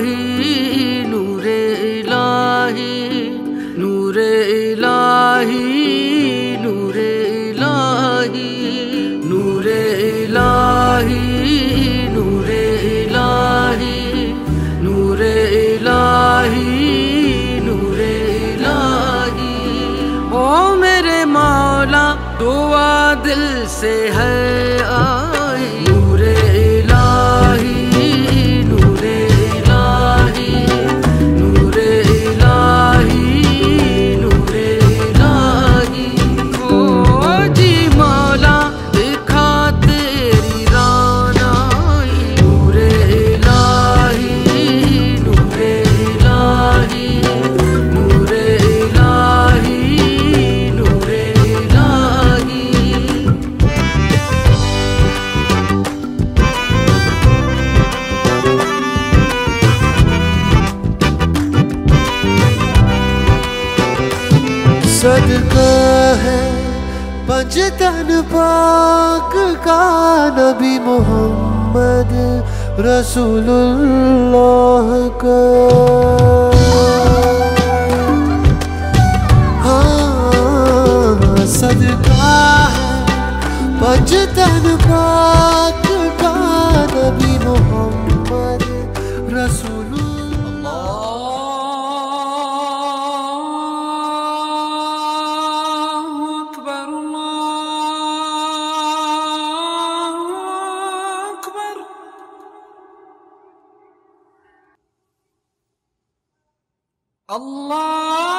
इलाही नूरे लाही नूरे लाही नूरे लाही नूरे लाही नूरे लाही नूरे लाही नूरे लाही। ओ मेरे मौला, दुआ दिल से है आ। सदका है। पंचतन पाक का नबी मोहम्मद रसूलुल्लाह का। हाँ सदका है। पंचतन पाक का नबी मोहम्मद Allah